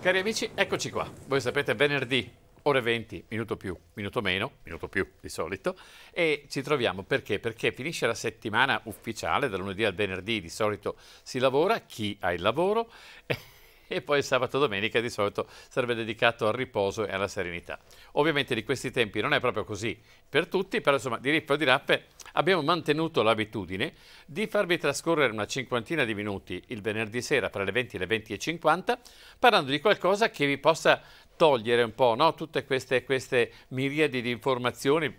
Cari amici, eccoci qua. Voi sapete, venerdì, ore 20, minuto più, minuto meno, minuto più di solito, e ci troviamo perché? Perché finisce la settimana ufficiale, dal lunedì al venerdì di solito si lavora, chi ha il lavoro, e poi sabato e domenica di solito sarebbe dedicato al riposo e alla serenità. Ovviamente di questi tempi non è proprio così per tutti, però insomma di rippo e di rappe abbiamo mantenuto l'abitudine di farvi trascorrere una cinquantina di minuti il venerdì sera tra le 20 e le 20 e 50 parlando di qualcosa che vi possa togliere un po' no? tutte queste, queste miriadi di informazioni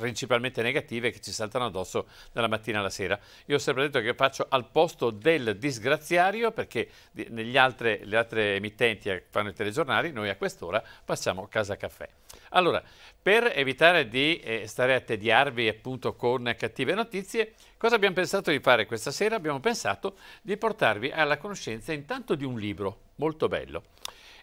principalmente negative che ci saltano addosso dalla mattina alla sera. Io ho sempre detto che faccio al posto del disgraziario perché negli altre, le altre emittenti fanno i telegiornali, noi a quest'ora passiamo casa caffè. Allora, per evitare di eh, stare a tediarvi appunto con cattive notizie, cosa abbiamo pensato di fare questa sera? Abbiamo pensato di portarvi alla conoscenza intanto di un libro molto bello.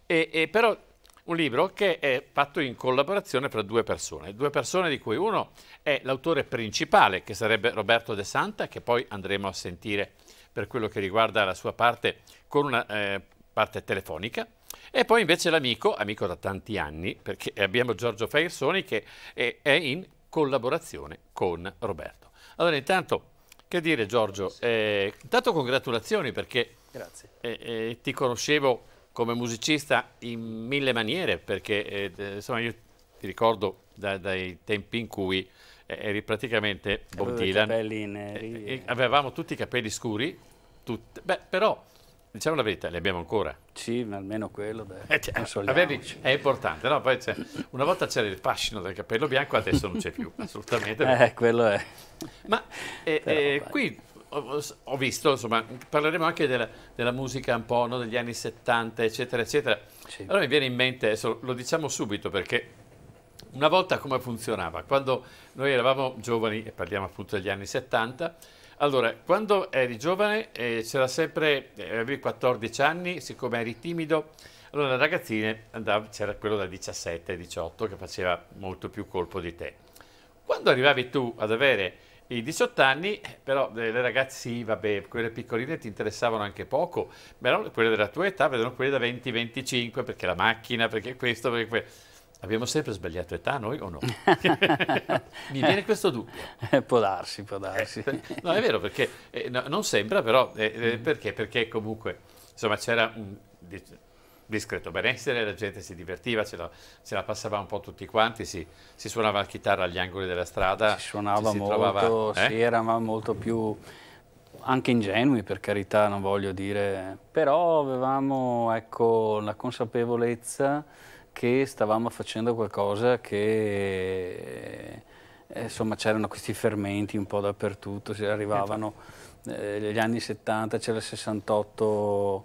E, e però un libro che è fatto in collaborazione fra due persone, due persone di cui uno è l'autore principale, che sarebbe Roberto De Santa, che poi andremo a sentire per quello che riguarda la sua parte con una eh, parte telefonica, e poi invece l'amico, amico da tanti anni, perché abbiamo Giorgio Fairsoni che è, è in collaborazione con Roberto. Allora intanto, che dire Giorgio, eh, intanto congratulazioni perché eh, eh, ti conoscevo come musicista in mille maniere, perché eh, insomma io ti ricordo da, dai tempi in cui eh, eri praticamente Bob Dylan. neri. Eh, eh, avevamo tutti i capelli scuri, tutte, beh, però diciamo la verità, li abbiamo ancora. Sì, ma almeno quello, dai, eh, cioè, avevi, è importante, no? Poi una volta c'era il fascino del capello bianco, adesso non c'è più, assolutamente. Eh, quello è. Ma eh, eh, qui ho visto, insomma, parleremo anche della, della musica un po' no, degli anni 70, eccetera, eccetera. Sì. Allora mi viene in mente, adesso lo diciamo subito perché una volta come funzionava? Quando noi eravamo giovani, e parliamo appunto degli anni 70, allora, quando eri giovane eh, c'era sempre, eh, avevi 14 anni, siccome eri timido, allora le ragazzine c'era quello da 17, 18 che faceva molto più colpo di te. Quando arrivavi tu ad avere i 18 anni, però le ragazze vabbè, quelle piccoline ti interessavano anche poco, però quelle della tua età vedono quelle da 20-25 perché la macchina, perché questo, perché quello. Abbiamo sempre sbagliato età noi o no? Mi viene questo dubbio. Eh, può darsi, può darsi. Eh, no, è vero, perché eh, no, non sembra, però eh, eh mm. perché? Perché comunque, insomma, c'era un discreto benessere, la gente si divertiva, ce la, ce la passava un po' tutti quanti, si, si, suonava la chitarra agli angoli della strada. Si suonava si molto, trovava, eh? sì, eravamo molto più anche ingenui per carità, non voglio dire, però avevamo ecco, la consapevolezza che stavamo facendo qualcosa che eh, insomma c'erano questi fermenti un po' dappertutto, si arrivavano eh, negli anni 70, c'era il 68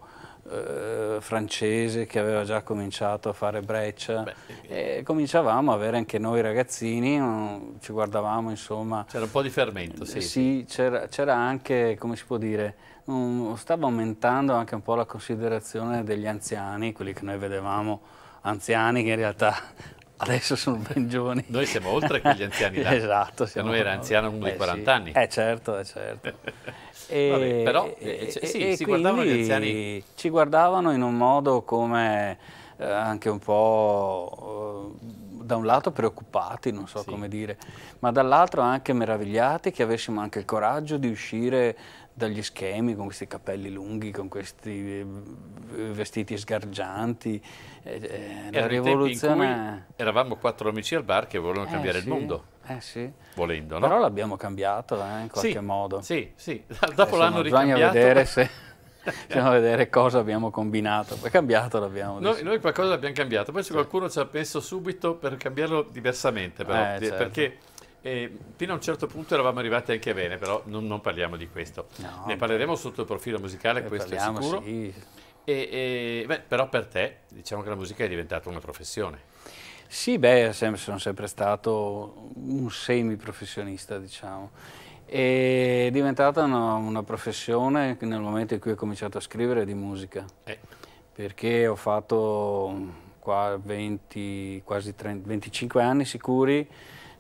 eh, francese che aveva già cominciato a fare breccia Beh, e cominciavamo a avere anche noi ragazzini, um, ci guardavamo insomma. C'era un po' di fermento, sì. Sì, c'era anche, come si può dire, um, stava aumentando anche un po' la considerazione degli anziani, quelli che noi vedevamo anziani che in realtà adesso sono ben giovani. Noi siamo oltre quegli anziani là. esatto. Siamo noi era anziano uno eh, di 40 sì. anni. Eh certo, eh, certo. e, Vabbè, però eh, e, sì, e si guardavano gli anziani. Ci guardavano in un modo come eh, anche un po' eh, da un lato preoccupati, non so sì. come dire, ma dall'altro anche meravigliati che avessimo anche il coraggio di uscire dagli schemi con questi capelli lunghi, con questi eh, vestiti sgargianti. Eh, la rivoluzione... Eravamo quattro amici al bar che volevano eh, cambiare sì, il mondo. Eh sì. Volendo, no? Però l'abbiamo cambiato eh, in qualche sì, modo. Sì, sì. Dopo l'hanno ricambiato. vedere se... Bisogna vedere cosa abbiamo combinato, poi cambiato l'abbiamo noi, noi, qualcosa l'abbiamo cambiato, poi se qualcuno ci ha messo subito per cambiarlo diversamente, però, eh, certo. perché e fino a un certo punto eravamo arrivati anche bene, però non, non parliamo di questo. No, ne parleremo beh, sotto il profilo musicale, questo è sicuro. Sì. E, e, beh, però per te diciamo che la musica è diventata una professione. Sì, beh, sono sempre stato un semi-professionista, diciamo. È diventata una, una, professione nel momento in cui ho cominciato a scrivere di musica. Eh. Perché ho fatto qua 20, quasi 30, 25 anni sicuri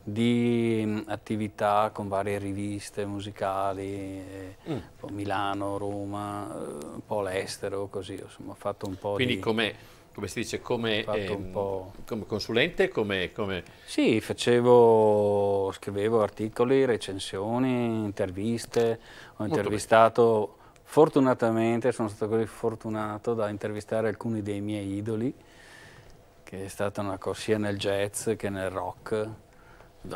di mm, attività con varie riviste musicali, eh, mm. Milano, Roma, eh, un po' all'estero, così, insomma, ho fatto un po' Quindi di... come, come si dice, come, ehm, come consulente? Come, come... Sì, facevo, scrivevo articoli, recensioni, interviste, ho intervistato... Fortunatamente sono stato così fortunato da intervistare alcuni dei miei idoli, che è stata una cosa sia nel jazz che nel rock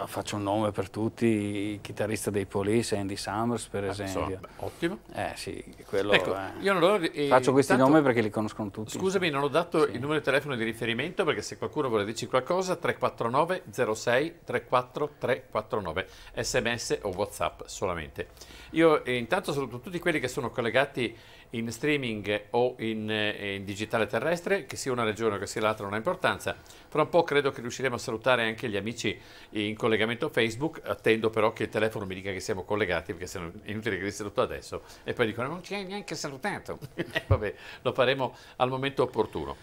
faccio un nome per tutti, il chitarrista dei Police, Andy Summers per ah, esempio. Insomma, ottimo. Eh sì, quello ecco, non ho, eh, Faccio questi nomi perché li conoscono tutti. Scusami, non ho dato sì. il numero di telefono di riferimento perché se qualcuno vuole dirci qualcosa, 349 06 34 349, sms o whatsapp solamente. Io eh, intanto saluto tutti quelli che sono collegati in streaming o in, eh, in, digitale terrestre, che sia una regione o che sia l'altra non ha importanza. Fra un po' credo che riusciremo a salutare anche gli amici in collegamento Facebook, attendo però che il telefono mi dica che siamo collegati, perché sennò è inutile che li saluto adesso e poi dicono non ci hai neanche salutato. eh, vabbè, lo faremo al momento opportuno.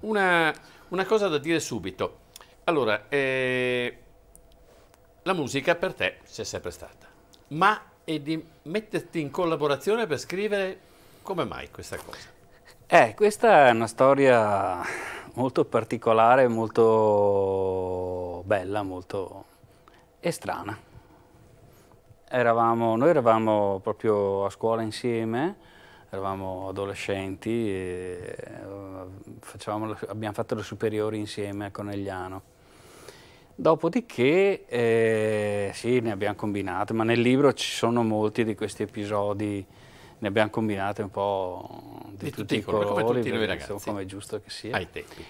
Una, una cosa da dire subito. Allora, eh, la musica per te c'è sempre stata, ma è di metterti in collaborazione per scrivere come mai questa cosa? Eh, questa è una storia molto particolare, molto bella, molto e strana. Eravamo, noi eravamo proprio a scuola insieme, eravamo adolescenti, e facevamo, abbiamo fatto le superiori insieme a Conegliano. Dopodiché, eh, sì, ne abbiamo combinate, ma nel libro ci sono molti di questi episodi ne abbiamo combinate un po' di, di tutti i colori, come tutti noi ragazzi. come è giusto che sia. Ai tempi.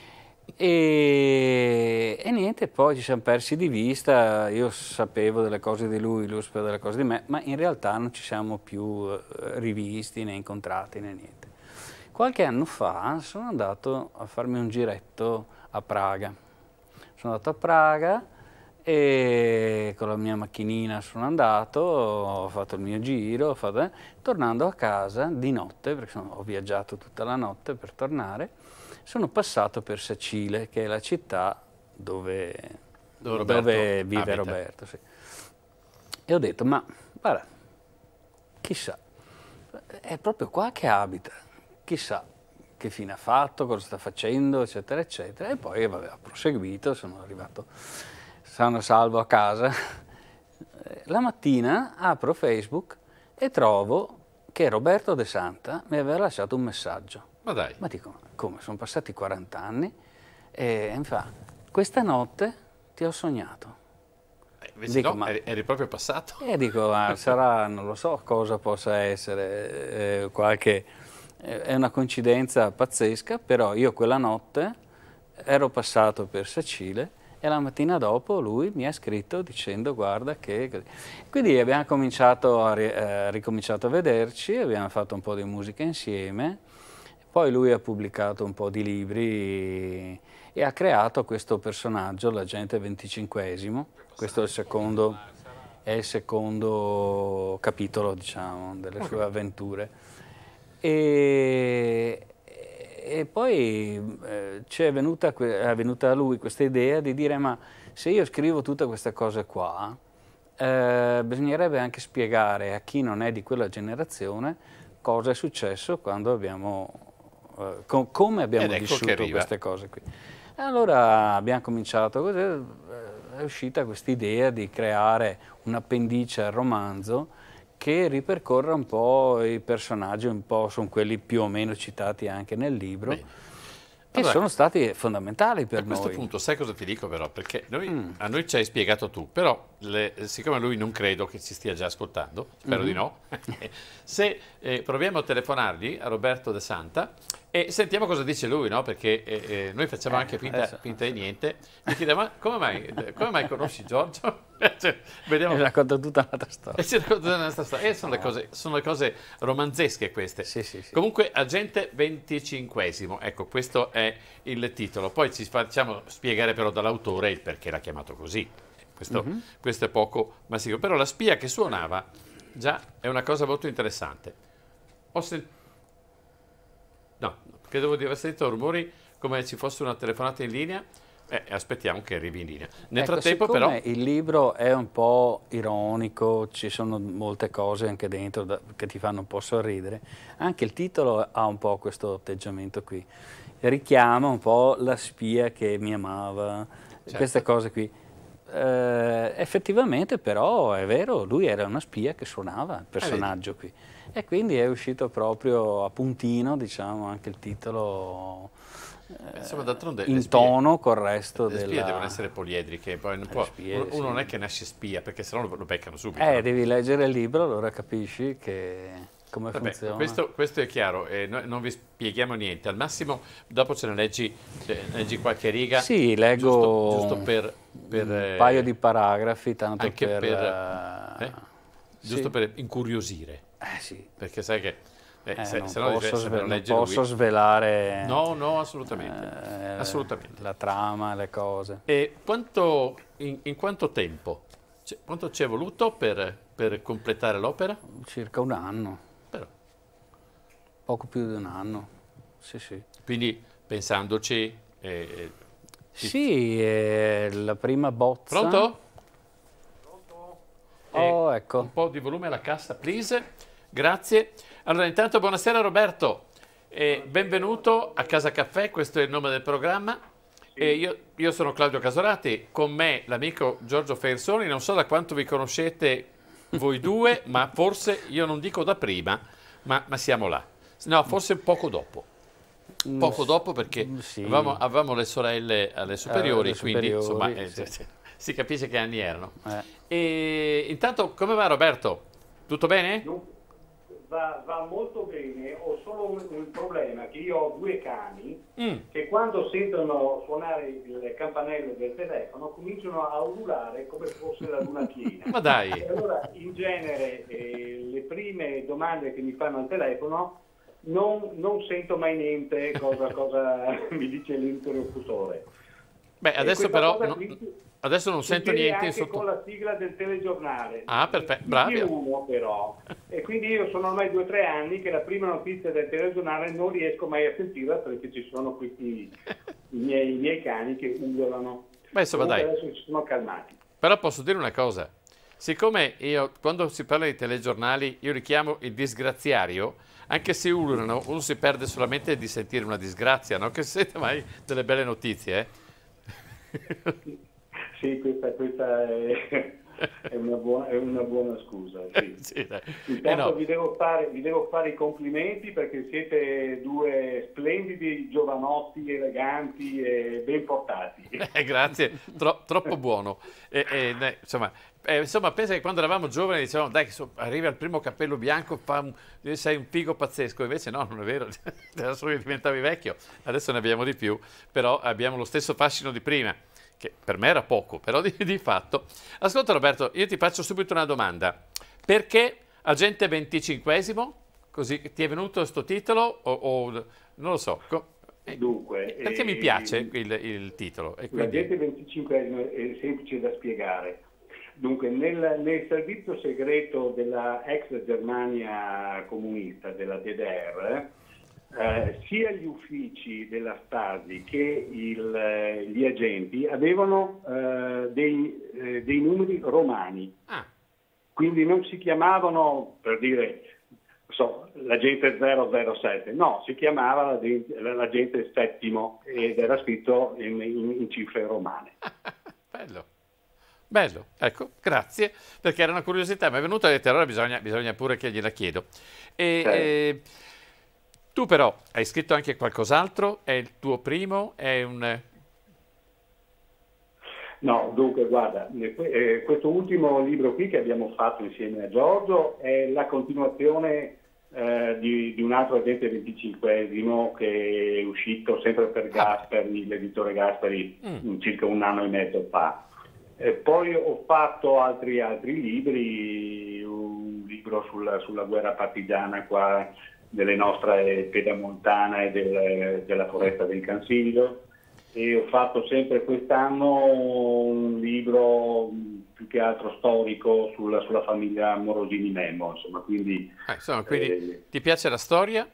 E, e, niente, poi ci siamo persi di vista, io sapevo delle cose di lui, lui sapeva delle cose di me, ma in realtà non ci siamo più eh, rivisti né incontrati né niente. Qualche anno fa sono andato a farmi un giretto a Praga. Sono andato a Praga e con la mia macchinina sono andato, ho fatto il mio giro, fatto, eh, tornando a casa di notte, perché sono, ho viaggiato tutta la notte per tornare, sono passato per Sacile, che è la città dove, dove, Roberto dove vive abita. Roberto. Sì. E ho detto, ma guarda, chissà, è proprio qua che abita, chissà che fine ha fatto, cosa sta facendo, eccetera, eccetera. E poi vabbè, ho proseguito, sono arrivato sano salvo a casa, la mattina apro Facebook e trovo che Roberto De Santa mi aveva lasciato un messaggio. Ma dai. Ma dico, come? Sono passati 40 anni e mi fa, questa notte ti ho sognato. Eh, dico, no, ma, eri proprio passato. E dico, ah, sarà, non lo so cosa possa essere, eh, qualche, eh, è una coincidenza pazzesca, però io quella notte ero passato per Sacile e la mattina dopo lui mi ha scritto dicendo guarda che... Quindi abbiamo cominciato a, eh, ricominciato a vederci, abbiamo fatto un po' di musica insieme, poi lui ha pubblicato un po' di libri e ha creato questo personaggio, l'agente 25esimo, questo è il secondo, è il secondo capitolo diciamo, delle sue avventure. E, e poi eh, è, venuta, è venuta a lui questa idea di dire ma se io scrivo tutte queste cose qua, eh, bisognerebbe anche spiegare a chi non è di quella generazione cosa è successo quando abbiamo, eh, com come abbiamo ecco vissuto queste cose qui. E allora abbiamo cominciato così, eh, è uscita questa idea di creare un appendice al romanzo che ripercorra un po' i personaggi, un po' sono quelli più o meno citati anche nel libro. Bene. Che allora, sono stati fondamentali per noi. A questo punto, sai cosa ti dico però? Perché noi, mm. a noi ci hai spiegato tu, però le, siccome lui non credo che ci stia già ascoltando, spero mm-hmm. di no, se eh, proviamo a telefonargli a Roberto De Santa e sentiamo cosa dice lui, no? perché eh, eh, noi facciamo eh, anche finta, finta, di niente. Mi chiede, ma come mai, come mai conosci Giorgio? cioè, vediamo. E racconta tutta un'altra storia. E si racconta tutta un'altra storia. E sono, le cose, sono le cose romanzesche queste. Sì, sì, sì. Comunque, Agente 25 ecco, questo è il titolo. Poi ci facciamo spiegare però dall'autore il perché l'ha chiamato così. Questo, mm-hmm. questo è poco ma sicuro. Però la spia che suonava già è una cosa molto interessante. Ho sentito No, credevo di aver sentito rumori come ci fosse una telefonata in linea. Eh, aspettiamo che arrivi in linea. Nel ecco, frattempo però... il libro è un po' ironico, ci sono molte cose anche dentro da, che ti fanno un po' sorridere, anche il titolo ha un po' questo atteggiamento qui. Richiama un po' la spia che mi amava, certo. queste cose qui. Eh, effettivamente però è vero, lui era una spia che suonava il personaggio qui e quindi è uscito proprio a puntino, diciamo, anche il titolo eh, Insomma, d'altronde in spie, tono col resto le della... spie devono essere poliedriche, poi può, spie, uno, sì. non è che nasce spia, perché sennò lo, lo beccano subito. Eh, no? devi leggere il libro, allora capisci che come Vabbè, funziona. Questo, questo, è chiaro, eh, noi non vi spieghiamo niente, al massimo dopo ce ne leggi, ne leggi qualche riga. Sì, leggo giusto, giusto per, per, un eh, paio di paragrafi, tanto anche per... per eh, giusto sì. per incuriosire. Eh sì. Perché sai che eh, eh, se, non se posso, sve non posso svelare no, no, assolutamente. Eh, assolutamente. la trama, le cose. E quanto, in, in quanto tempo? Cioè, quanto ci è voluto per, per completare l'opera? Circa un anno. Poco più di un anno, sì sì. Quindi pensandoci... Eh, ti... Sì, eh, la prima bozza... Pronto? Pronto? Oh, ecco. Un po' di volume alla cassa, please. Grazie. Allora, intanto buonasera Roberto, benvenuto a Casa Caffè, questo è il nome del programma. Io, io, sono Claudio Casorati, con me l'amico Giorgio Fersoni, non so da quanto vi conoscete voi due, ma forse io non dico da prima, ma, ma siamo là. No, forse poco dopo. Mm, poco dopo perché mm, sì. avevamo, avevamo, le sorelle alle superiori, eh, quindi superiori, insomma eh, sì. si capisce che anni erano. Eh. E intanto come va Roberto? Tutto bene? Va, va, molto bene, ho solo un, un, problema, che io ho due cani mm. che quando sentono suonare il campanello del telefono cominciano a ululare come fosse la luna piena. Ma dai! E allora in genere eh, le prime domande che mi fanno al telefono non, non sento mai niente cosa, cosa mi dice l'interlocutore. Beh, adesso però... Adesso non sento niente anche sotto... con la sigla del telegiornale. Ah, perfetto, bravi. uno però. e quindi io sono ormai due o tre anni che la prima notizia del telegiornale non riesco mai a sentirla perché ci sono questi i miei, i miei cani che ululano. Beh, insomma, dai. Adesso si sono calmati. Però posso dire una cosa. Siccome io, quando si parla di telegiornali, io li chiamo il disgraziario, anche se ululano, uno si perde solamente di sentire una disgrazia, no? Che sente mai delle belle notizie, eh? Sì, questa, questa è, è, una buona, è, una buona, scusa. Sì. sì, Intanto eh no. vi, devo fare, vi, devo fare, i complimenti perché siete due splendidi giovanotti, eleganti e ben portati. Eh, grazie, Tro, troppo buono. E, e, insomma, eh, insomma, pensa che quando eravamo giovani dicevamo dai, arrivi al primo cappello bianco, un, sei un figo pazzesco, invece no, non è vero, adesso diventavi vecchio, adesso ne abbiamo di più, però abbiamo lo stesso fascino di prima che per me era poco, però di, di fatto. Ascolta Roberto, io ti faccio subito una domanda. Perché Agente 25 Così ti è venuto questo titolo o, o, non lo so. Eh, Dunque, perché eh, mi piace il, il titolo? Quindi... L'agente 25 è semplice da spiegare. Dunque, nel, nel, servizio segreto della ex Germania comunista, della DDR, eh, sia gli uffici della Stasi che il, eh, gli agenti avevano eh, dei, eh, dei, numeri romani. Ah. Quindi non si chiamavano, per dire, so, l'agente 007, no, si chiamava l'agente, l'agente settimo ed era scritto in, in, in cifre romane. Bello. Bello, ecco, grazie, perché era una curiosità, mi è venuta e detto allora bisogna, bisogna pure che gliela chiedo. E, certo. eh, tu però hai scritto anche qualcos'altro? È il tuo primo? È un... No, dunque guarda, eh, questo ultimo libro qui che abbiamo fatto insieme a Giorgio è la continuazione eh, di, di, un altro agente 25 che è uscito sempre per ah. Gasperi, l'editore Gasperi, mm. circa un anno e mezzo fa. E poi ho fatto altri, altri libri, un libro sulla, sulla guerra partigiana qua delle nostre pedamontana e del, della foresta del Cansiglio e ho fatto sempre quest'anno un libro più che altro storico sulla, sulla famiglia Morosini Memo, insomma, quindi, ah, insomma, quindi eh, ti piace la storia,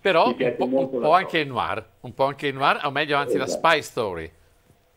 però un po', un po anche il noir, un po' anche il noir, o meglio anzi esatto. la spy story.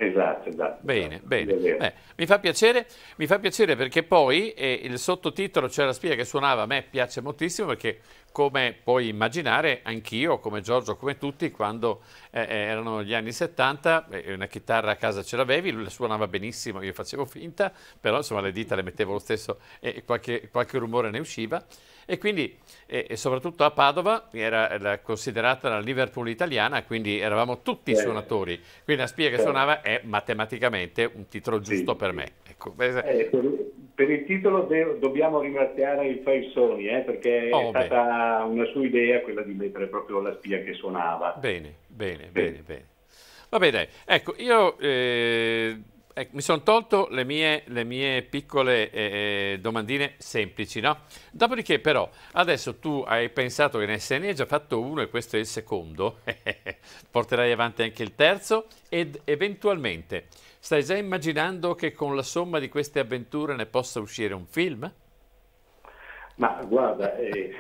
Esatto, esatto. Bene, bene. Eh, mi, fa piacere, mi fa piacere perché poi eh, il sottotitolo C'è la spia che suonava a me piace moltissimo perché come puoi immaginare anch'io, come Giorgio, come tutti, quando eh, eh erano gli anni 70, eh, una chitarra a casa ce l'avevi, lui la suonava benissimo, io facevo finta, però insomma le dita le mettevo lo stesso e qualche, qualche rumore ne usciva e quindi e, e soprattutto a Padova era la, considerata la Liverpool italiana, quindi eravamo tutti eh. suonatori, quindi la spia che eh. suonava è matematicamente un titolo giusto sì, per sì. me. Ecco. Eh, per, per, il titolo de- dobbiamo ringraziare il Faisoni, eh, perché oh, è stata bene. una sua idea quella di mettere proprio la spia che suonava. Bene, bene, bene, bene. Va bene, ecco, io eh, Ecco, mi sono tolto le mie, le mie piccole eh, domandine semplici, no? Dopodiché però, adesso tu hai pensato che ne hai già fatto uno e questo è il secondo, porterai avanti anche il terzo ed eventualmente stai già immaginando che con la somma di queste avventure ne possa uscire un film? Ma guarda, eh,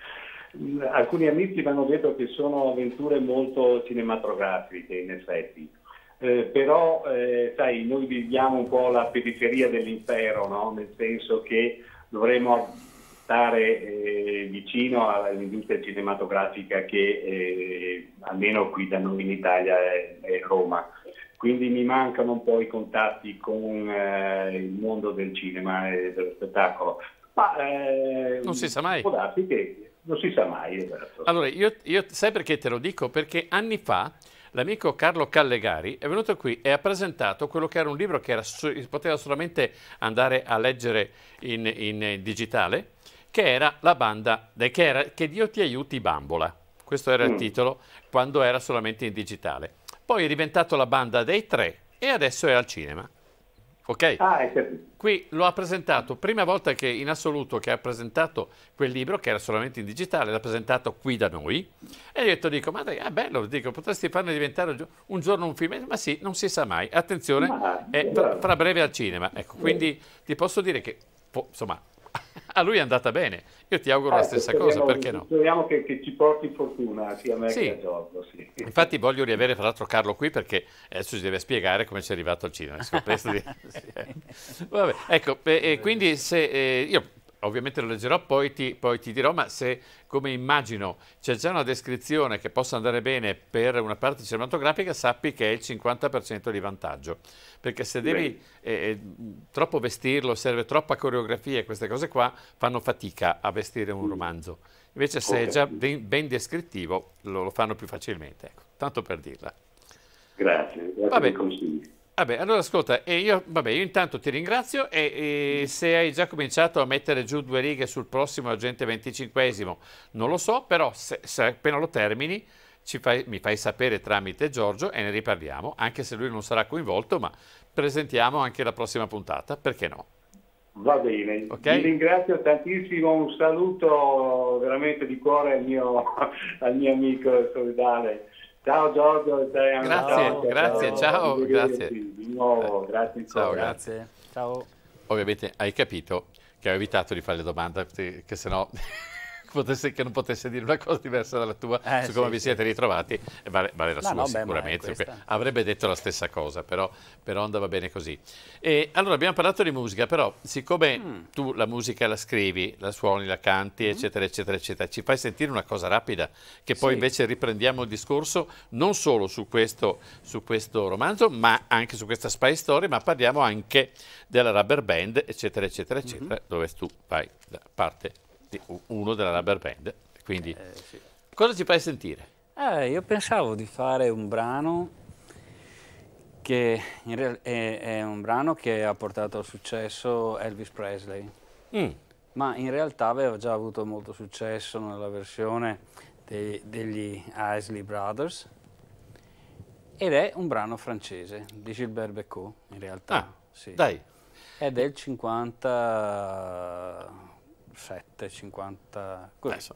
alcuni amici mi hanno detto che sono avventure molto cinematografiche in effetti eh, però eh, sai, noi viviamo un po' la periferia dell'impero, no? nel senso che dovremmo stare eh, vicino all'industria cinematografica che eh, almeno qui da noi in Italia è, è, Roma. Quindi mi mancano un po' i contatti con eh, il mondo del cinema e dello spettacolo. Ma non si sa mai. Può darsi che non si sa mai. Esatto. Allora, io, io sai perché te lo dico? Perché anni fa l'amico Carlo Callegari è venuto qui e ha presentato quello che era un libro che era, poteva solamente andare a leggere in, in digitale, che era la banda, che, era, che Dio ti aiuti Bambola. Questo era il mm. titolo quando era solamente in digitale. Poi è diventato la banda dei tre e adesso è al cinema. Ok? Ah, Qui lo ha presentato, prima volta che in assoluto che ha presentato quel libro, che era solamente in digitale, l'ha presentato qui da noi, e io ho detto, dico, ma dai, è bello, dico, potresti farne diventare un giorno un film, ma sì, non si sa mai, attenzione, è fra breve al cinema, ecco, quindi ti posso dire che, insomma, a lui è andata bene. Io ti auguro eh, la stessa cosa, perché no? Speriamo che, che, ci porti fortuna sia a me sì. che a Giorgio. Sì. Infatti voglio riavere fra l'altro Carlo qui perché adesso ci deve spiegare come ci è arrivato al cinema. Di... Vabbè, ecco, e, quindi se eh, io ovviamente lo leggerò, poi ti, poi ti, dirò, ma se come immagino c'è già una descrizione che possa andare bene per una parte cinematografica, sappi che è il 50% di vantaggio, perché se devi eh, eh, troppo vestirlo, serve troppa coreografia e queste cose qua, fanno fatica a vestire un romanzo. Invece se okay. è già ben, ben descrittivo, lo, lo, fanno più facilmente, ecco, tanto per dirla. Grazie, grazie per i consigli. Vabbè, allora ascolta, eh, io, vabbè, io, intanto ti ringrazio e, e, se hai già cominciato a mettere giù due righe sul prossimo agente 25 non lo so, però se, se appena lo termini fai, mi fai sapere tramite Giorgio e ne riparliamo, anche se lui non sarà coinvolto, ma presentiamo anche la prossima puntata, perché no? Va bene, okay? vi ringrazio tantissimo, un saluto veramente di cuore al mio, al mio amico solidale. Ciao Giorgio, grazie, ciao, grazie, ciao, ciao grazie. Di nuovo, grazie. Ciao, grazie. Ciao. Ovviamente hai capito che ho evitato di fare le domande, che se no potesse, che non potesse dire una cosa diversa dalla tua eh, su come sì, vi siete ritrovati, vale, vale la no, sua no, sicuramente. Beh, Avrebbe detto la stessa cosa, però, però andava bene così. E, allora abbiamo parlato di musica, però siccome mm. tu la musica la scrivi, la suoni, la canti, mm. eccetera, eccetera, eccetera, ci fai sentire una cosa rapida, che poi sì. invece riprendiamo il discorso non solo su questo, su questo romanzo, ma anche su questa spy story, ma parliamo anche della rubber band, eccetera, eccetera, eccetera, mm-hmm. dove tu fai parte uno della rubber band. Quindi, eh, sì. cosa ci fai sentire? Eh, io pensavo di fare un brano che è, è, un brano che ha portato al successo Elvis Presley, mm. ma in realtà aveva già avuto molto successo nella versione dei, degli Isley Brothers ed è un brano francese di Gilbert Becot in realtà. Ah, sì. Dai. È del 50 7, 50, così,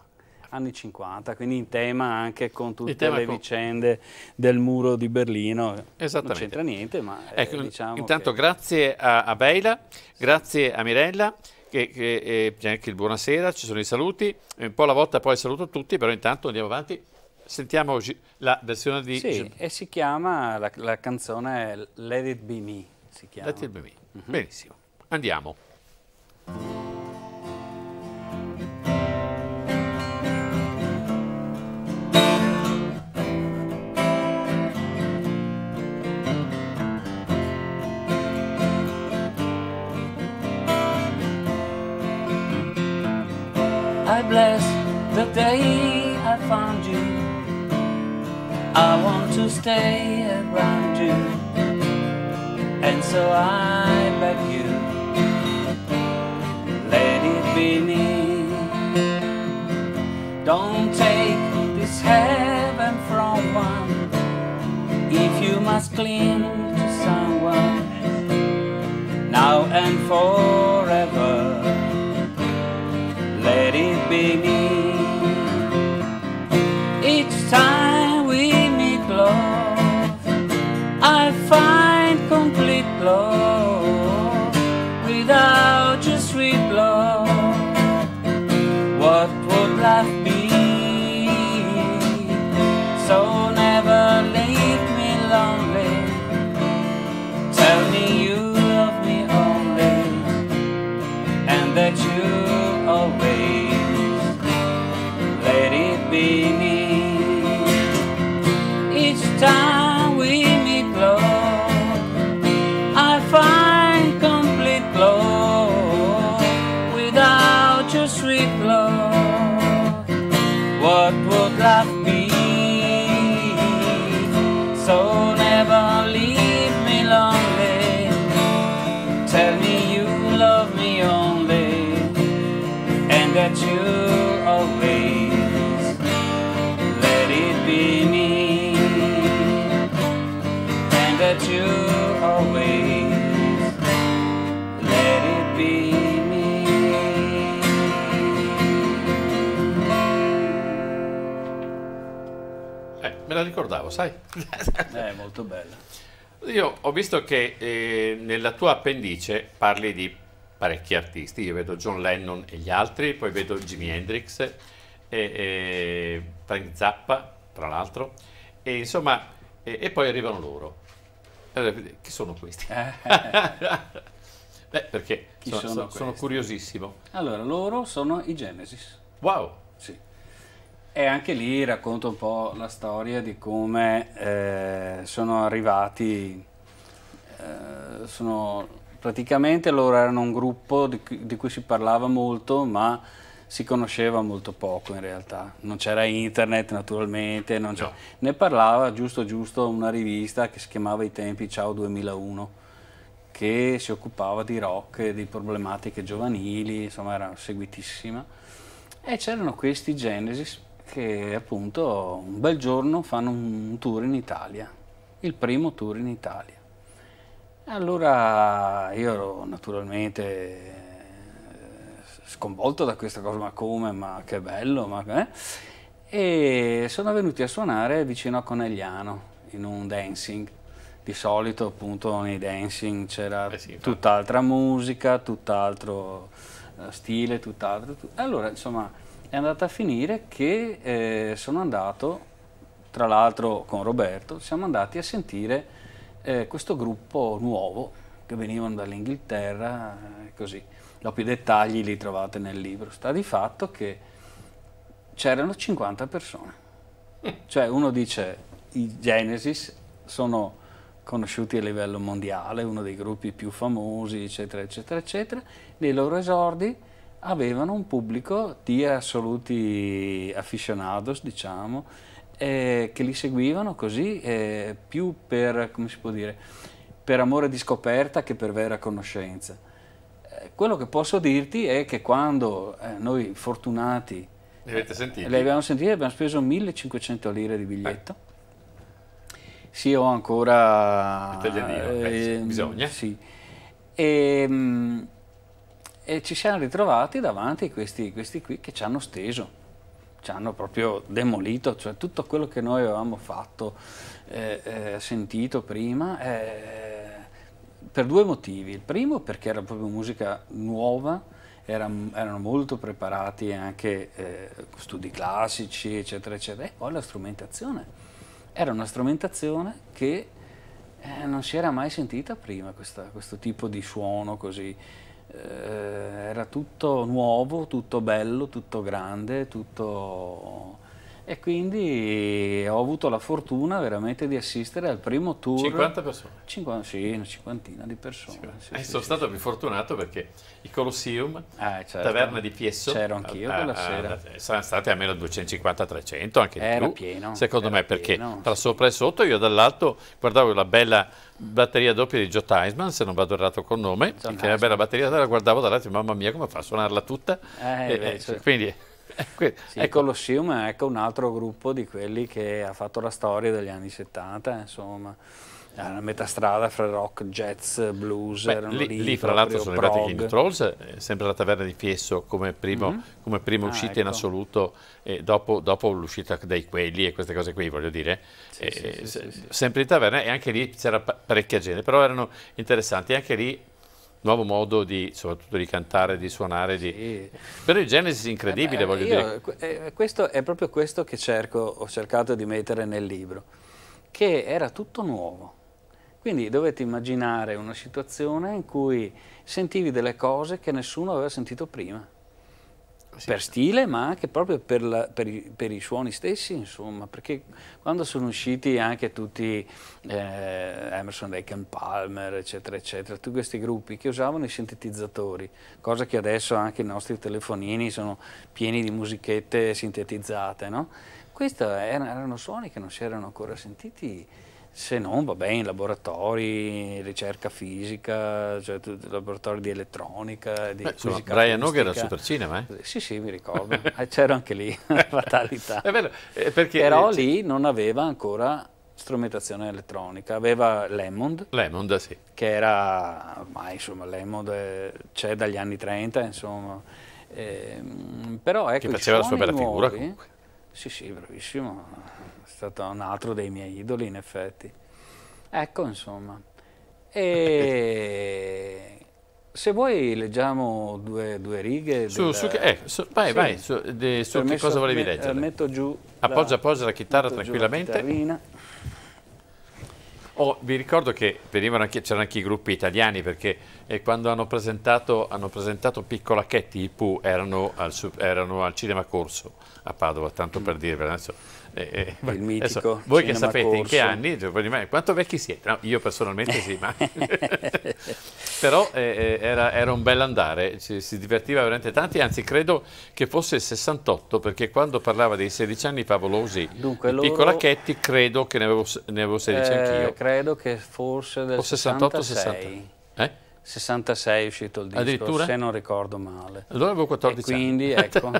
anni 50, quindi in tema anche con tutte le con... vicende del muro di Berlino. Non c'entra niente, ma eh, ecco, diciamo Intanto che... grazie a, a Beila, grazie a Mirella. Che, che, eh, anche il buonasera, ci sono i saluti, un po' alla volta poi saluto tutti, però intanto andiamo avanti. sentiamo la versione di... Sì, e si chiama, la, la canzone Let It Be Me. Si chiama. Let It Be Me, mm -hmm. benissimo. Andiamo. Bless the day I found you. I want to stay around you. And so I beg you, let it be me. Don't take this heaven from one if you must cling to someone now and forever that you always let it be me Eh, me la ricordavo, sai? È molto bella. Io ho visto che eh, nella tua appendice parli di parecchi artisti, io vedo John Lennon e gli altri, poi vedo Jimi Hendrix e, e Frank Zappa, tra l'altro, e insomma, e, e poi arrivano loro. Chi sono questi? Beh, perché sono, sono sono- sono curiosissimo. Allora, loro sono i Genesis. Wow! Sì. E anche lì racconto un po' la storia di come eh, sono arrivati, eh, sono, praticamente loro erano un gruppo di, di cui si parlava molto, ma si conosceva molto poco in realtà. Non c'era internet naturalmente, No. ne parlava giusto giusto una rivista che si chiamava ai tempi Ciao 2001 che si occupava di rock di problematiche giovanili, insomma era seguitissima. E c'erano questi Genesis che appunto un bel giorno fanno un tour in Italia, il primo tour in Italia. Allora io ero naturalmente sconvolto da questa cosa, ma come, ma che bello, ma eh? E sono venuti a suonare vicino a Conegliano in un dancing. Di solito appunto nei dancing c'era Eh sì, tutt'altra musica, tutt'altro eh, stile, tutt'altro. tu- Allora insomma è andata a finire che eh, sono andato, tra l'altro con Roberto, siamo andati a sentire eh, questo gruppo nuovo che venivano dall'Inghilterra, eh, così. Dopo i dettagli li trovate nel libro. Sta di fatto che c'erano 50 persone. Cioè uno dice i Genesis sono conosciuti a livello mondiale, uno dei gruppi più famosi, eccetera, eccetera, eccetera. Nei loro esordi avevano un pubblico di assoluti aficionados, diciamo, eh, che li seguivano così eh, più per, come si può dire, per amore di scoperta che per vera conoscenza. Eh, quello che posso dirti è che quando eh, noi fortunati Li avete sentiti? le abbiamo sentite, abbiamo speso 1500 lire di biglietto. Sì, ho ancora... Italianino, eh, sì, bisogna. Sì. E, mm, e ci siamo ritrovati davanti a questi, questi qui che ci hanno steso, ci hanno proprio demolito, cioè tutto quello che noi avevamo fatto, eh, eh, sentito prima, eh, per due motivi. Il primo perché era proprio musica nuova erano, erano molto preparati anche eh, studi classici, eccetera, eccetera. E poi la strumentazione. Era una strumentazione che eh, non si era mai sentita prima, questa, questo tipo di suono così. Eh, era tutto nuovo, tutto bello, tutto grande, tutto e quindi ho avuto la fortuna veramente di assistere al primo tour. 50 persone? 50, sì, una cinquantina di persone. Sì, eh, sì, sono sì, stato più fortunato perché il Colosseum, eh, certo. Taverna di Fiesso, c'ero anch'io quella a, sera. A, sono state almeno 250-300, anche era di più. pieno. Secondo era me, perché pieno, tra sopra e sotto io dall'alto guardavo la bella batteria doppia di Joe Tisman, se non vado errato col nome, che è una bella batteria, la guardavo dall'alto e mamma mia come fa a suonarla tutta. Eh, e, beh, cioè. Quindi sì, ecco. Colosseum è ecco un altro gruppo di quelli che ha fatto la storia degli anni 70, insomma. Era metà strada fra rock, jazz, blues. Beh, lì, lì, lì, fra l'altro sono arrivati i King Trolls, eh, sempre la taverna di Fiesso come, primo, mm-hmm. come prima ah, uscita ecco. in assoluto, eh, dopo, dopo l'uscita dei quelli e queste cose qui, voglio dire. Sì, eh, sì, sempre in taverna e anche lì c'era parecchia gente, però erano interessanti. Anche lì nuovo modo di, soprattutto di cantare, di suonare, di... Sì. però il Genesis è incredibile, eh, voglio io, dire. Eh, questo è proprio questo che cerco, ho cercato di mettere nel libro, che era tutto nuovo. Quindi dovete immaginare una situazione in cui sentivi delle cose che nessuno aveva sentito prima sì. per stile ma anche proprio per, la, per, i, per, i, suoni stessi insomma perché quando sono usciti anche tutti eh, Emerson, Lake and Palmer eccetera eccetera tutti questi gruppi che usavano i sintetizzatori cosa che adesso anche i nostri telefonini sono pieni di musichette sintetizzate no? questi erano, erano suoni che non si erano ancora sentiti se non, va bene, in laboratori, ricerca fisica, cioè laboratori di elettronica, di Beh, insomma, Brian Hogue era super cinema, eh? Sì, sì, mi ricordo. Eh, c'ero anche lì, fatalità. È vero, eh, perché, Però eh, lì non aveva ancora strumentazione elettronica, aveva Lemond. Lemond, sì. Che era, ormai insomma, Lemond c'è dagli anni 30, insomma. Eh, però ecco, che faceva la sua bella nuovi, figura comunque. Sì, sì, bravissimo stato un altro dei miei idoli in effetti. Ecco insomma. E se vuoi leggiamo due, due righe. Su, del... su, eh, su, vai, sì. vai, su, de, su che cosa volevi leggere? Metto giù. Appoggia, la, appoggia la chitarra tranquillamente. La Oh, vi ricordo che anche, c'erano anche i gruppi italiani perché eh, quando hanno presentato, hanno presentato Piccolacchetti, i Pooh, erano al, erano al Cinema Corso a Padova, tanto mm. per dirvelo. Adesso eh, eh il mitico adesso, voi che sapete corso. in che anni, quanto vecchi siete? No, io personalmente sì, ma però eh, eh, era, era, un bel andare, ci, si divertiva veramente tanti, anzi credo che fosse il 68 perché quando parlava dei 16 anni favolosi Dunque, loro... Piccolacchetti credo che ne avevo, ne avevo 16 eh, anch'io. Credo che forse del o 68 66. 60. Eh? 66 è uscito il disco, se non ricordo male. Allora avevo 14 e quindi, anni. ecco,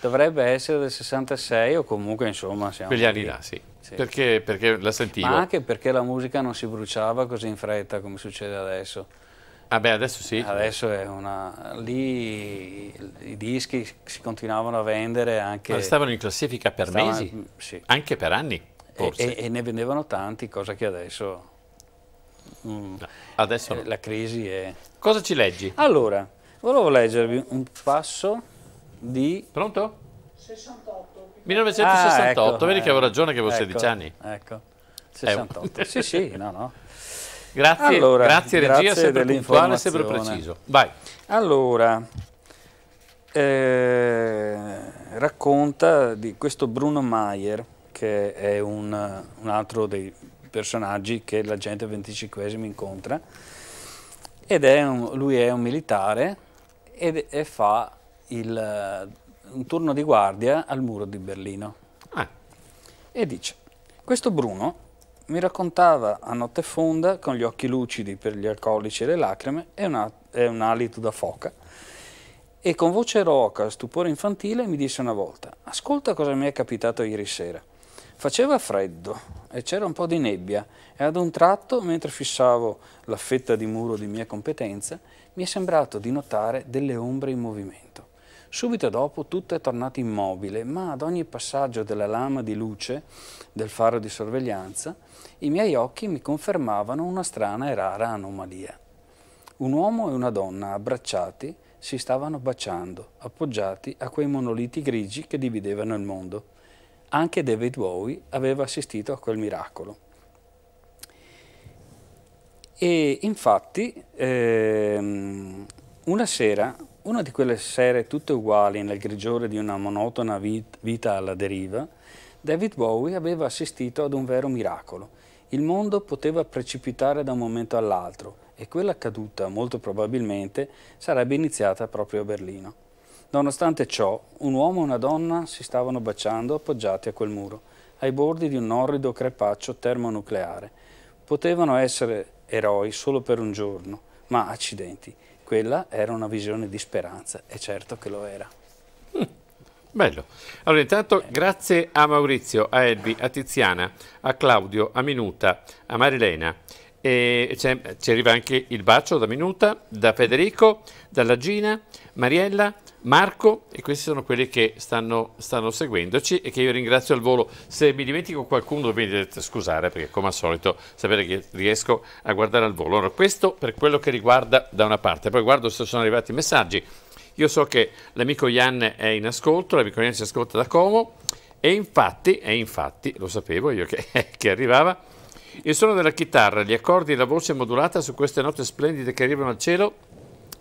Dovrebbe essere del 66 o comunque insomma siamo Quegli anni là, sì. sì. Perché, perché, la sentivo. Ma anche perché la musica non si bruciava così in fretta come succede adesso. Ah beh, adesso sì. Adesso è una... lì i dischi si continuavano a vendere anche... Ma stavano in classifica per stavano... mesi? Sì. Anche per anni, forse. E, e, e ne vendevano tanti, cosa che adesso... Mm, no, adesso no. La crisi è... Cosa ci leggi? Allora, volevo leggervi un passo di... Pronto? 68. 1968, ah, ecco, vedi eh, che avevo ragione che avevo ecco, 16 anni. Ecco, 68. sì, sì, no, no. Grazie, allora, grazie regia, grazie sempre puntuale, sempre preciso. Vai. Allora, eh, racconta di questo Bruno Maier, che è un, un altro dei personaggi che la gente 25 incontra, ed è un, lui è un militare ed, e fa il, eh, un turno di guardia al muro di Berlino. Ah. E dice, questo Bruno mi raccontava a notte fonda, con gli occhi lucidi per gli alcolici e le lacrime, e, una, e un alito da foca, e con voce roca, stupore infantile, mi disse una volta, ascolta cosa mi è capitato ieri sera. Faceva freddo e c'era un po' di nebbia e ad un tratto, mentre fissavo la fetta di muro di mia competenza, mi è sembrato di notare delle ombre in movimento. Subito dopo tutto è tornato immobile, ma ad ogni passaggio della lama di luce del faro di sorveglianza, i miei occhi mi confermavano una strana e rara anomalia. Un uomo e una donna abbracciati si stavano baciando, appoggiati a quei monoliti grigi che dividevano il mondo. Anche David Bowie aveva assistito a quel miracolo. E infatti ehm, una sera, una di quelle sere tutte uguali nel grigiore di una monotona vita alla deriva, David Bowie aveva assistito ad un vero miracolo. Il mondo poteva precipitare da un momento all'altro e quella caduta, molto probabilmente, sarebbe iniziata proprio a Berlino. Nonostante ciò, un uomo e una donna si stavano baciando appoggiati a quel muro, ai bordi di un orrido crepaccio termonucleare. Potevano essere eroi solo per un giorno, ma accidenti, quella era una visione di speranza e certo che lo era. Mm, bello. Allora intanto grazie a Maurizio, a Elvi, a Tiziana, a Claudio, a Minuta, a Marilena. E ci arriva anche il bacio da Minuta, da Federico, dalla Gina, Mariella, Marco e questi sono quelli che stanno, stanno, seguendoci e che io ringrazio al volo. Se mi dimentico qualcuno mi dovete scusare perché come al solito sapete che riesco a guardare al volo. Allora questo per quello che riguarda da una parte, poi guardo se sono arrivati i messaggi. Io so che l'amico Ian è in ascolto, l'amico Ian si ascolta da Como e infatti, e infatti lo sapevo io che, che arrivava, il suono della chitarra, gli accordi e la voce modulata su queste note splendide che arrivano al cielo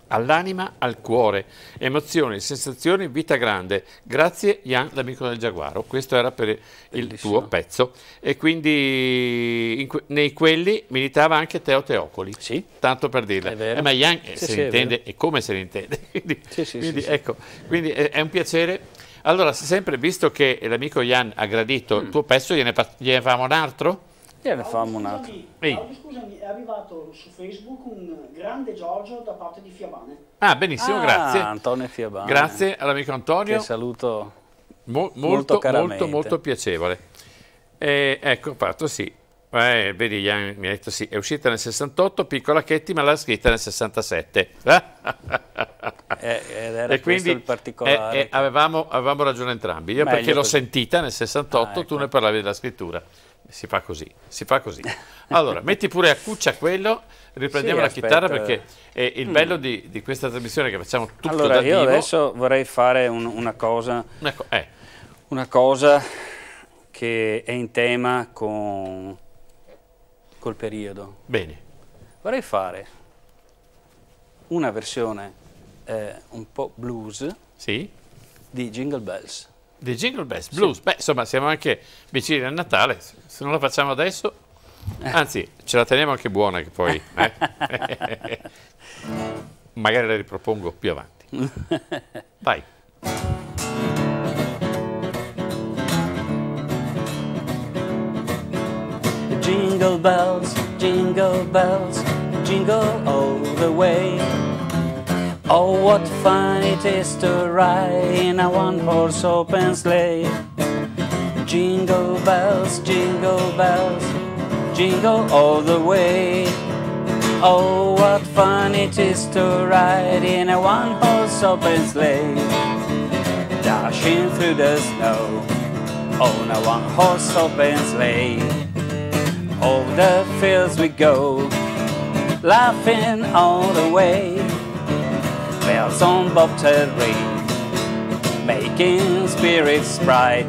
all'anima, al cuore, emozioni, sensazioni, vita grande. Grazie Jan, l'amico del Giaguaro. Questo era per il Bellissimo. tuo pezzo. E quindi que- nei quelli militava anche Teo Teocoli. Sì. Tanto per dirla. Eh, ma Jan sì, se sì, ne intende e come se ne intende. quindi, sì, quindi ecco, quindi è, è, un piacere. Allora, sempre visto che l'amico Jan ha gradito mm. il tuo pezzo, gliene, gliene famo un altro? E ne facciamo un altro. Claudio, scusami, è arrivato su Facebook un grande Giorgio da parte di Fiabane. Ah, benissimo, ah, grazie. Antonio Fiabane. Grazie all'amico Antonio. Che saluto Mo molto, molto, molto, molto piacevole. E, ecco, fatto sì. Eh, vedi, Ian mi ha detto sì, è uscita nel 68, piccola Chetti, ma l'ha scritta nel 67. eh, ed era e quindi il particolare. Eh, eh, avevamo, avevamo, ragione entrambi. Io Meglio perché l'ho sentita nel 68, ah, ecco. tu ne parlavi della scrittura. Si fa così, si fa così. Allora, metti pure a cuccia quello, riprendiamo sì, la chitarra perché è il bello mm. di, di, questa trasmissione che facciamo tutto allora, da vivo. Allora, io adesso vorrei fare un, una cosa, ecco, eh. una cosa che è in tema con col periodo. Bene. Vorrei fare una versione eh, un po' blues sì? di Jingle Bells. Di Jingle Bells Blues. Sì. Beh, insomma, siamo anche vicini a Natale. Se non la facciamo adesso, eh. anzi, ce la teniamo anche buona che poi... Eh? Magari la ripropongo più avanti. Vai. Jingle bells, jingle bells, jingle all the way. Oh, what fun it is to ride in a one-horse open sleigh. Jingle bells, jingle bells, jingle all the way. Oh, what fun it is to ride in a one-horse open sleigh. Dashing through the snow on a one-horse open sleigh. Over the fields we go, laughing all the way bells on ring, making spirits bright.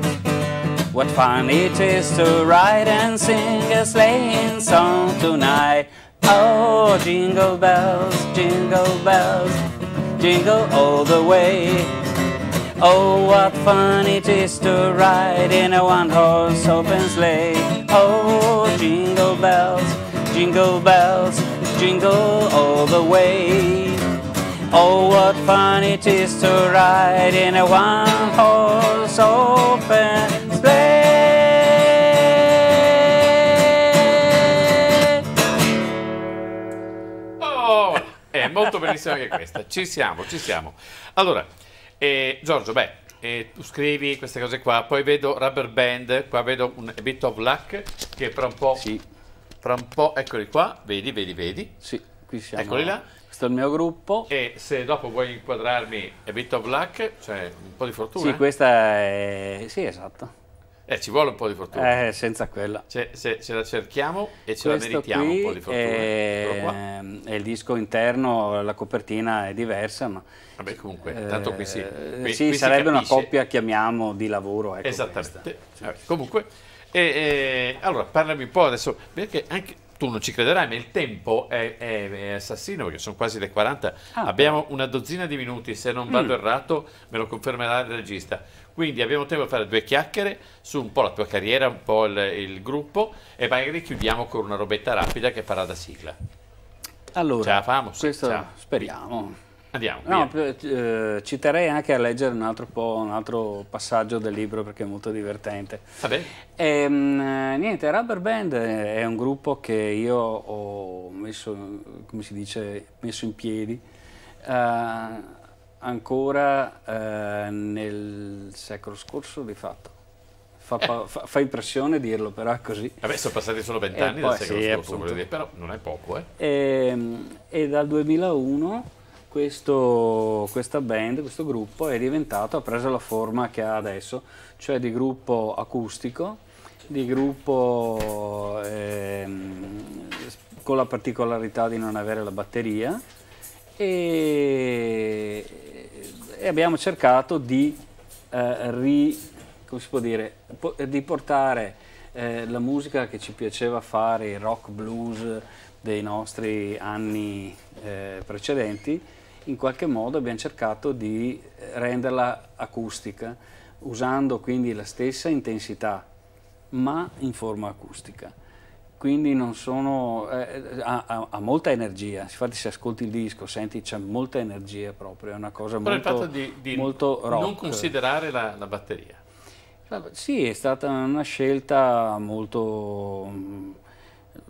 What fun it is to ride and sing a sleighing song tonight. Oh, jingle bells, jingle bells, jingle all the way. Oh, what fun it is to ride in a one-horse open sleigh. Oh, jingle bells, jingle bells, jingle all the way. Oh, what fun it is to ride in a one-horse open sleigh. Oh, è molto bellissima anche questa. Ci siamo, ci siamo. Allora, eh, Giorgio, beh, eh, tu scrivi queste cose qua, poi vedo Rubber Band, qua vedo un a bit of luck che fra un po'... Sì. Fra un po', eccoli qua, vedi, vedi, vedi. Sì, qui siamo. Eccoli là questo è il mio gruppo. E se dopo vuoi inquadrarmi a bit of luck, cioè un po' di fortuna. Sì, questa è... sì, esatto. Eh, ci vuole un po' di fortuna. Eh, senza quella. Se, se, ce la cerchiamo e ce Questo la meritiamo un po' di fortuna. È, è il disco interno, la copertina è diversa, ma... Vabbè, comunque, tanto qui sì. Eh, qui, sì, qui sarebbe una coppia, chiamiamo, di lavoro. Ecco Esattamente. Vabbè, comunque, e, e, allora, parlami un po' adesso, perché anche tu non ci crederai, ma il tempo è, è, è assassino perché sono quasi le 40. Ah, abbiamo una dozzina di minuti, se non vado mm. errato me lo confermerà il regista. Quindi abbiamo tempo per fare due chiacchiere su un po' la tua carriera, un po' il, il gruppo e magari chiudiamo con una robetta rapida che farà da sigla. Allora, Ce la famo? Questo Ciao. speriamo. Andiamo. No, eh, ci terrei anche a leggere un altro, un altro, passaggio del libro perché è molto divertente. Vabbè. E, ehm, niente, Rubber Band è un gruppo che io ho messo, come si dice, messo in piedi eh, ancora eh, nel secolo scorso di fatto. Fa, eh. fa, fa, impressione dirlo, però è così. Vabbè, sono passati solo vent'anni dal secolo sì, scorso, dire, però non è poco. Eh. E, ehm, e dal 2001 questo, questa band, questo gruppo è diventato, ha preso la forma che ha adesso, cioè di gruppo acustico, di gruppo ehm, con la particolarità di non avere la batteria e, e abbiamo cercato di, eh, ri, dire, di portare eh, la musica che ci piaceva fare, il rock blues dei nostri anni eh, precedenti, in qualche modo abbiamo cercato di renderla acustica, usando quindi la stessa intensità, ma in forma acustica. Quindi non sono, eh, ha, ha, molta energia, infatti se ascolti il disco senti c'è molta energia proprio, è una cosa Però molto, il fatto di, di molto rock. non considerare la, la batteria. Sì, è stata una scelta molto eh,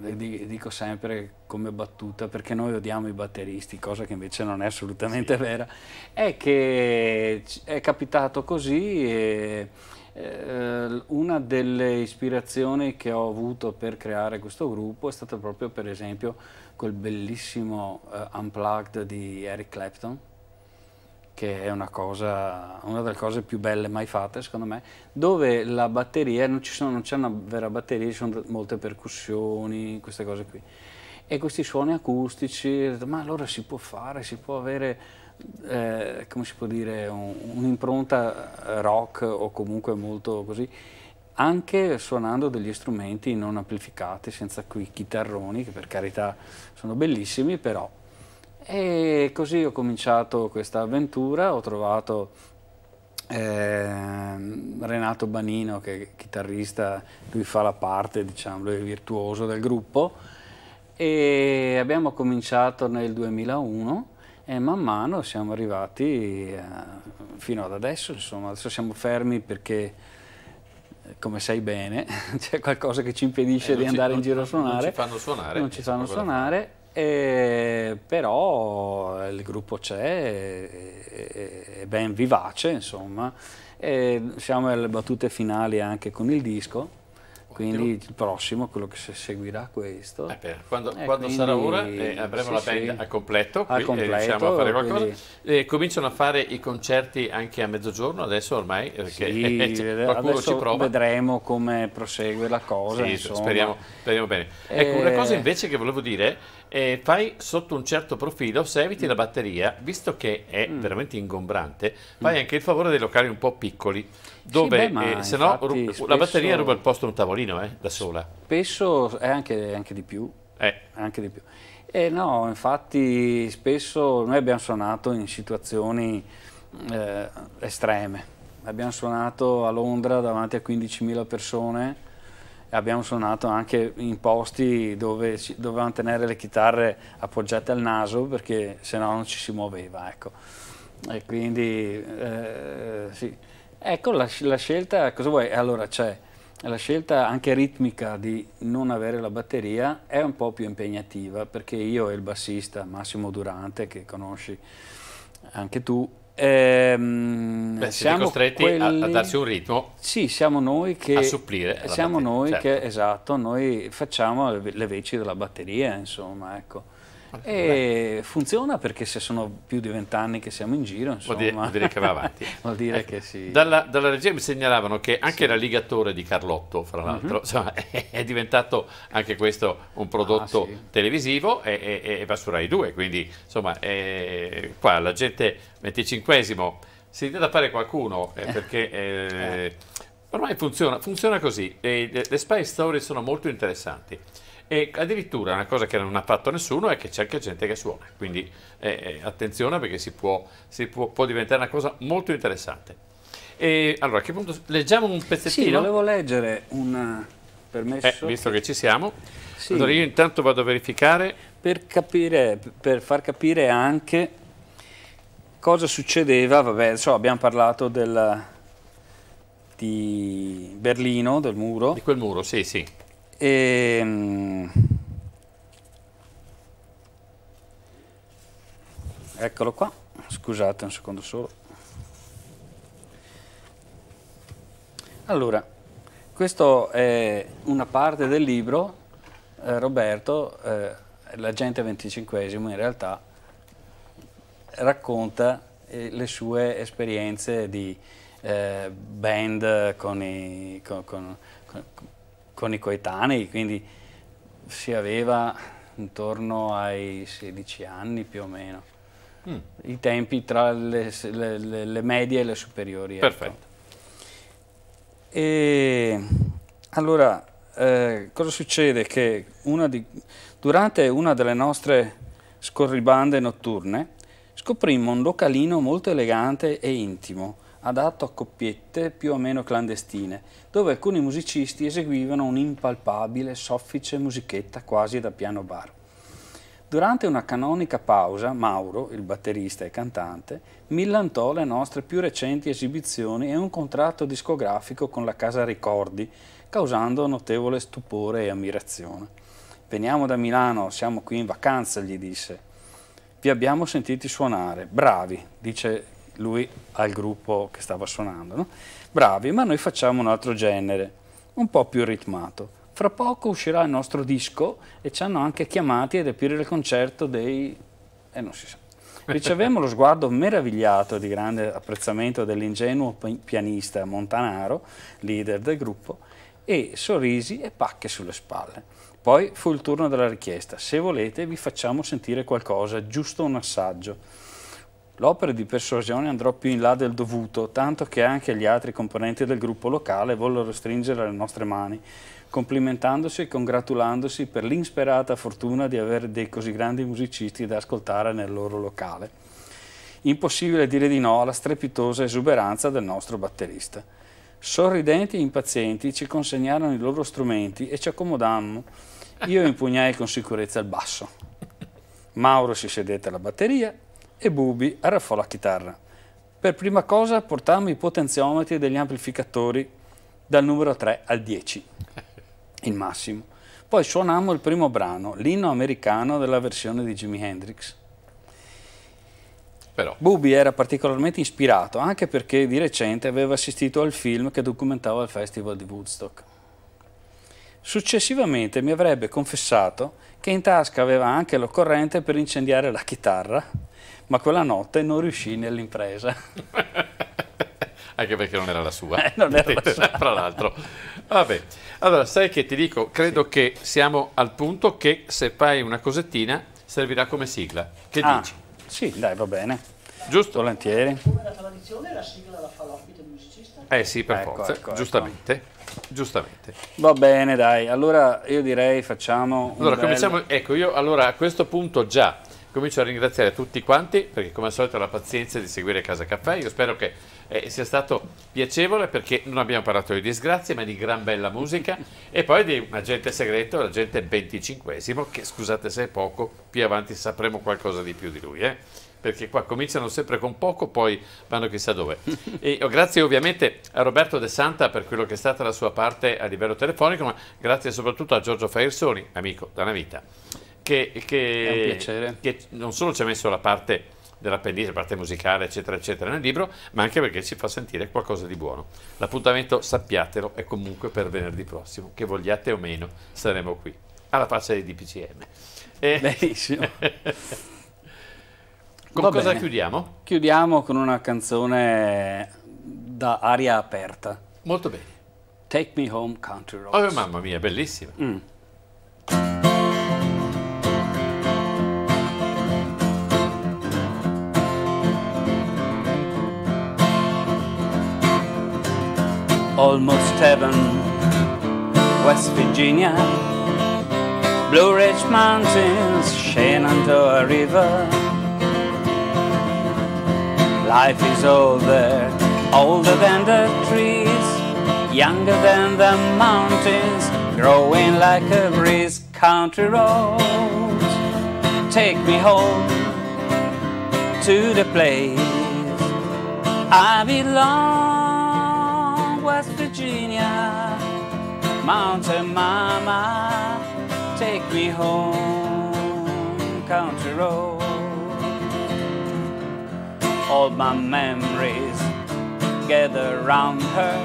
dico sempre come battuta perché noi odiamo i batteristi, cosa che invece non è assolutamente sì. vera, è che è capitato così e eh, una delle ispirazioni che ho avuto per creare questo gruppo è stata proprio per esempio quel bellissimo uh, Unplugged di Eric Clapton che è una, cosa, una delle cose più belle mai fatte secondo me, dove la batteria, non, c'è una vera batteria, ci sono molte percussioni, queste cose qui. E questi suoni acustici, ma allora si può fare, si può avere, eh, come si può dire, un, un'impronta rock o comunque molto così, anche suonando degli strumenti non amplificati, senza quei chitarroni, che per carità sono bellissimi, però e così ho cominciato questa avventura, ho trovato eh, Renato Banino che è chitarrista, lui fa la parte, diciamo, lui è virtuoso del gruppo e abbiamo cominciato nel 2001 e man mano siamo arrivati eh, fino ad adesso, insomma, adesso siamo fermi perché come sai bene, c'è qualcosa che ci impedisce eh, di andare ci, in giro a suonare. Non ci fanno suonare. Non ci fanno suonare e, però il gruppo c'è, è, è ben vivace, insomma, e siamo alle battute finali anche con il disco. Quindi il prossimo, quello che seguirà questo. Eh quando, eh, quando quindi, sarà ora eh, avremo sì, la band sì. al completo, al completo riusciamo a fare qualcosa. Quindi... cominciano a fare i concerti anche a mezzogiorno adesso ormai, perché sì, qualcuno ci prova. vedremo come prosegue la cosa. Sì, speriamo, speriamo, bene. Ecco, una cosa invece che volevo dire eh, fai sotto un certo profilo, se eviti la batteria, visto che è mm. veramente ingombrante, fai mm. anche il favore dei locali un po' piccoli, dove sì, eh, se no spesso... la batteria ruba il posto a un tavolino eh, da sola. Spesso è anche, anche di più. Eh. Anche di più. Eh, no, infatti spesso noi abbiamo suonato in situazioni eh, estreme. Abbiamo suonato a Londra davanti a 15.000 persone abbiamo suonato anche in posti dove dovevamo tenere le chitarre appoggiate al naso perché se no non ci si muoveva. Ecco. E quindi eh, sì. Ecco la, la, scelta, cosa vuoi? Allora c'è la scelta anche ritmica di non avere la batteria è un po' più impegnativa perché io e il bassista Massimo Durante, che conosci anche tu, Ehm, Beh, siamo costretti quelli... a, darsi un ritmo. Sì, siamo noi che... A supplire. Siamo noi certo. che, esatto, noi facciamo le, le veci della batteria, insomma, ecco. E funziona perché se sono più di vent'anni che siamo in giro, insomma, vuol, dire, vuol dire che va avanti. vuol dire ecco, che sì. Dalla, dalla, regia mi segnalavano che anche sì. l'alligatore di Carlotto, fra l'altro, uh-huh. insomma, è, è, diventato anche questo un prodotto ah, sì. televisivo e, e, e, va su Rai 2, quindi insomma, è, qua la gente 25esimo si deve da fare qualcuno eh, perché... Eh, ormai funziona, funziona così e le, le spy story sono molto interessanti. E addirittura una cosa che non ha fatto nessuno è che c'è anche gente che suona, quindi eh, attenzione perché si, può, si può, può, diventare una cosa molto interessante. E allora, a che punto leggiamo un pezzettino? Sì, volevo leggere un permesso. Eh, visto che ci siamo, sì. allora io intanto vado a verificare. Per, capire, per far capire anche cosa succedeva, vabbè, adesso abbiamo parlato del, di Berlino, del muro. Di quel muro, sì, sì. E, ehm, eccolo qua, scusate un secondo solo. Allora, questa è una parte del libro, eh, Roberto, eh, l'agente 25 in realtà racconta eh, le sue esperienze di eh, band con i, con, con, con, con i coetanei, quindi si aveva intorno ai 16 anni più o meno, mm. i tempi tra le, le, le, le, medie e le superiori. Ecco. Perfetto. Ecco. E allora, eh, cosa succede? Che una di, durante una delle nostre scorribande notturne scoprimmo un localino molto elegante e intimo, adatto a coppiette più o meno clandestine, dove alcuni musicisti eseguivano un'impalpabile, soffice musichetta quasi da piano bar. Durante una canonica pausa, Mauro, il batterista e cantante, millantò le nostre più recenti esibizioni e un contratto discografico con la casa Ricordi, causando notevole stupore e ammirazione. Veniamo da Milano, siamo qui in vacanza, gli disse. Vi abbiamo sentiti suonare, bravi, dice lui al gruppo che stava suonando. No? Bravi, ma noi facciamo un altro genere, un po' più ritmato. Fra poco uscirà il nostro disco e ci hanno anche chiamati ad aprire il concerto dei... e eh, non si sa. Ricevemmo lo sguardo meravigliato di grande apprezzamento dell'ingenuo pianista Montanaro, leader del gruppo, e sorrisi e pacche sulle spalle. Poi fu il turno della richiesta. Se volete vi facciamo sentire qualcosa, giusto un assaggio. L'opera di persuasione andrò più in là del dovuto, tanto che anche gli altri componenti del gruppo locale vollero stringere le nostre mani, complimentandosi e congratulandosi per l'insperata fortuna di avere dei così grandi musicisti da ascoltare nel loro locale. Impossibile dire di no alla strepitosa esuberanza del nostro batterista. Sorridenti e impazienti ci consegnarono i loro strumenti e ci accomodammo. Io impugnai con sicurezza il basso. Mauro si sedette alla batteria e Bubi arraffò la chitarra. Per prima cosa portammo i potenziometri degli amplificatori dal numero 3 al 10, il massimo. Poi suonammo il primo brano, l'inno americano della versione di Jimi Hendrix. Però. Bubi era particolarmente ispirato, anche perché di recente aveva assistito al film che documentava il Festival di Woodstock. Successivamente mi avrebbe confessato che in tasca aveva anche l'occorrente per incendiare la chitarra ma quella notte non riuscì nell'impresa. Anche perché non era la sua. Eh, non era la sua. Fra l'altro. Vabbè, allora sai che ti dico, credo sì. che siamo al punto che se fai una cosettina servirà come sigla. Che ah, dici? Sì, dai, va bene. Giusto? Volentieri. Come la tradizione la sigla la fa l'ospite musicista? Eh sì, per ecco, forza, ecco, ecco. giustamente. Ecco. Giustamente. Va bene, dai. Allora io direi facciamo. Allora, bel... cominciamo. Ecco, io allora a questo punto già comincio a ringraziare tutti quanti perché come al solito la pazienza di seguire Casa Caffè. Io spero che eh, sia stato piacevole perché non abbiamo parlato di disgrazie ma di gran bella musica e poi di un agente segreto, l'agente 25 che scusate se è poco, più avanti sapremo qualcosa di più di lui. Eh? perché qua cominciano sempre con poco, poi vanno chissà dove. E, oh, grazie ovviamente a Roberto De Santa per quello che è stata la sua parte a livello telefonico, ma grazie soprattutto a Giorgio Fairsoni, amico da una vita che, che, che non solo ci ha messo la parte dell'appendice, la parte musicale, eccetera, eccetera, nel libro, ma anche perché ci fa sentire qualcosa di buono. L'appuntamento, sappiatelo, è comunque per venerdì prossimo, che vogliate o meno, saremo qui. alla faccia dei DPCM. E... Benissimo. con Va cosa bene. chiudiamo? Chiudiamo con una canzone da aria aperta. Molto bene. Take Me Home Country Roads. Oh, mamma mia, bellissima. Mm. Almost heaven, West Virginia, Blue Ridge Mountains, Shenandoah River. Life is older, older than the trees, younger than the mountains, growing like a breeze. Country roads, take me home to the place I belong, West Virginia, Mountain Mama, take me home, country road. All my memories gather round her,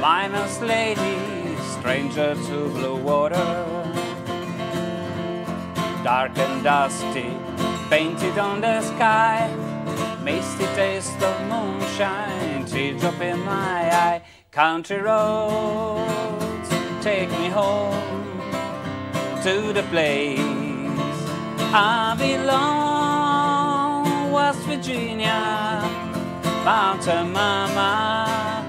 minus lady, stranger to blue water. Dark and dusty, painted on the sky, misty taste of moonshine, teardrop in my eye. Country roads, take me home to the place I belong, West Virginia, Mountain Mama,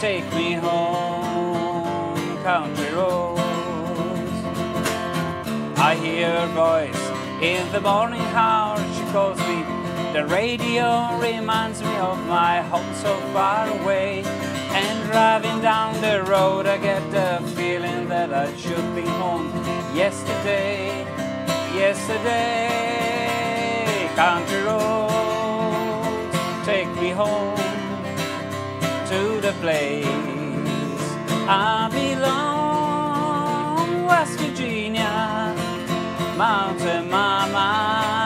take me home, country roads. I hear her voice in the morning hour. She calls me. The radio reminds me of my home so far away. And driving down the road, I get the feeling that I should be home yesterday. Yesterday, country roads take me home to the place I belong, West Virginia, Mountain Mama.